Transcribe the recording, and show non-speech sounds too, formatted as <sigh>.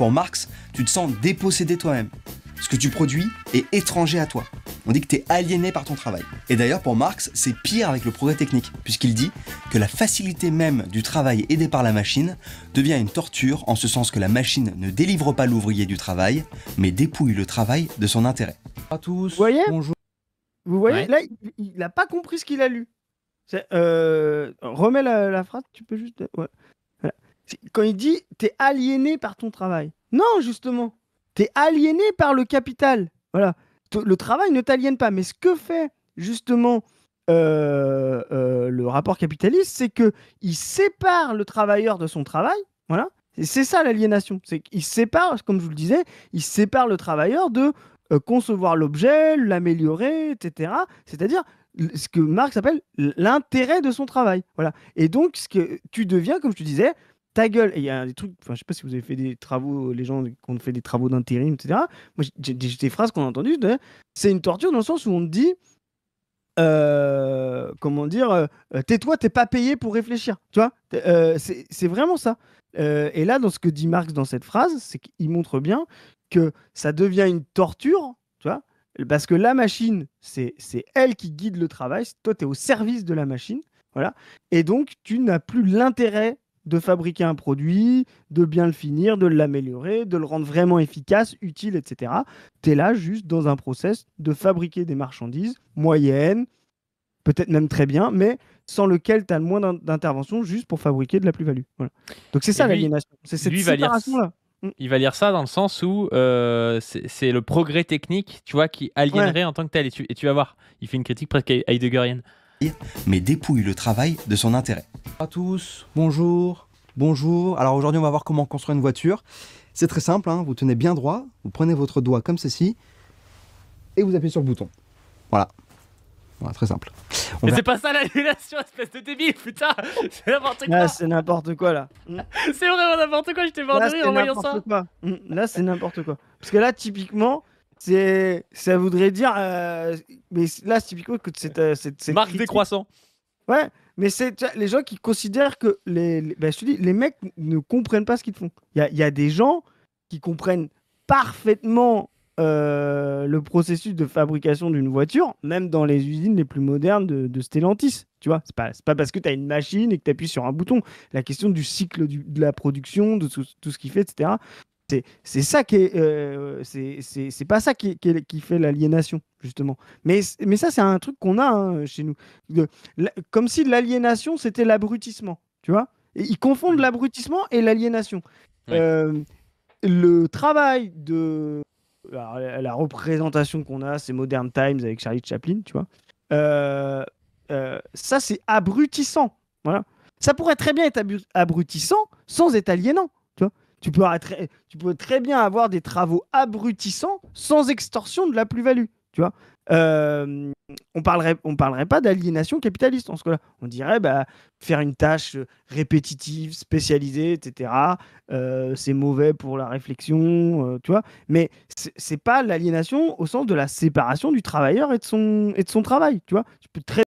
Pour Marx, tu te sens dépossédé toi-même. Ce que tu produis est étranger à toi. On dit que tu es aliéné par ton travail. Et d'ailleurs, pour Marx, c'est pire avec le progrès technique, puisqu'il dit que la facilité même du travail aidé par la machine devient une torture en ce sens que la machine ne délivre pas l'ouvrier du travail, mais dépouille le travail de son intérêt. à tous. Vous voyez Bonjour. Vous voyez, Ouais. là, il n'a pas compris ce qu'il a lu. Euh, remets la, la phrase, tu peux juste. ouais. Quand il dit t'es aliéné par ton travail. Non, justement. T'es aliéné par le capital. Voilà. Le travail ne t'aliène pas. Mais ce que fait justement euh, euh, le rapport capitaliste, c'est que il sépare le travailleur de son travail. Voilà. C'est ça l'aliénation. C'est qu'il sépare, comme je vous le disais, il sépare le travailleur de euh, concevoir l'objet, l'améliorer, etc. C'est-à-dire ce que Marx appelle l'intérêt de son travail. Voilà. Et donc, tu deviens, comme je te disais, ta gueule. Et il y a des trucs, enfin, je sais pas si vous avez fait des travaux, les gens qui ont fait des travaux d'intérim, etc. Moi, j'ai des phrases qu'on a entendues. C'est une torture dans le sens où on te dit, euh, comment dire, euh, euh, tais-toi, t'es pas payé pour réfléchir. Tu vois? Euh, C'est vraiment ça. Euh, et là, dans ce que dit Marx dans cette phrase, c'est qu'il montre bien que ça devient une torture, tu vois, parce que la machine, c'est elle qui guide le travail, toi, tu es au service de la machine, voilà, et donc tu n'as plus l'intérêt de fabriquer un produit, de bien le finir, de l'améliorer, de le rendre vraiment efficace, utile, etc. Tu es là juste dans un process de fabriquer des marchandises moyennes, peut-être même très bien, mais sans lequel tu as le moins d'in- d'intervention juste pour fabriquer de la plus-value. Voilà. Donc c'est ça l'aliénation, c'est cette séparation-là. Il va lire ça dans le sens où euh, c'est c'est le progrès technique, tu vois, qui aliénerait en tant que tel. Et tu, et tu vas voir, il fait une critique presque heideggerienne. Mais dépouille le travail de son intérêt. à tous. Bonjour. Bonjour. Alors aujourd'hui, on va voir comment construire une voiture. C'est très simple. hein, Vous tenez bien droit. Vous prenez votre doigt comme ceci. Et vous appuyez sur le bouton. Voilà. Voilà, très simple. On Mais c'est pas ça l'annulation, espèce de débile, putain <laughs> C'est n'importe quoi Là, c'est n'importe quoi, là. C'est vraiment n'importe quoi, j'étais mort de rire en voyant ça n'importe quoi. Là, c'est n'importe quoi. Parce que là, typiquement, c'est, ça voudrait dire, euh, mais là, c'est typiquement que c'est, euh, c'est, c'est Marque décroissant. Ouais, mais c'est les gens qui considèrent que les, les- ben, je te dis, les mecs ne comprennent pas ce qu'ils font. Il y a, y a des gens qui comprennent parfaitement euh, le processus de fabrication d'une voiture, même dans les usines les plus modernes de, de Stellantis. Tu vois, c'est pas, c'est pas parce que tu as une machine et que tu appuies sur un bouton. La question du cycle du- de la production, de tout, tout ce qu'il fait, etc. C'est, c'est ça qui est, euh, c'est, c'est, c'est pas ça qui, qui, fait l'aliénation justement. Mais, mais ça c'est un truc qu'on a hein, chez nous. De- la- comme si l'aliénation c'était l'abrutissement, tu vois? Et ils confondent l'abrutissement et l'aliénation. Ouais. Euh, le travail de alors, la, la représentation qu'on a, c'est Modern Times avec Charlie Chaplin, tu vois. Euh, euh, ça c'est abrutissant, voilà. Ça pourrait très bien être abrutissant sans être aliénant, tu peux, très- tu peux très bien avoir des travaux abrutissants sans extorsion de la plus-value, tu vois. Euh, on parlerait, on parlerait pas d'aliénation capitaliste en ce cas-là. On dirait bah, faire une tâche euh, répétitive, spécialisée, etc. euh, c'est mauvais pour la réflexion, euh, tu vois. Mais c'est pas l'aliénation au sens de la séparation du travailleur et de son, et de son travail, tu vois. Tu peux très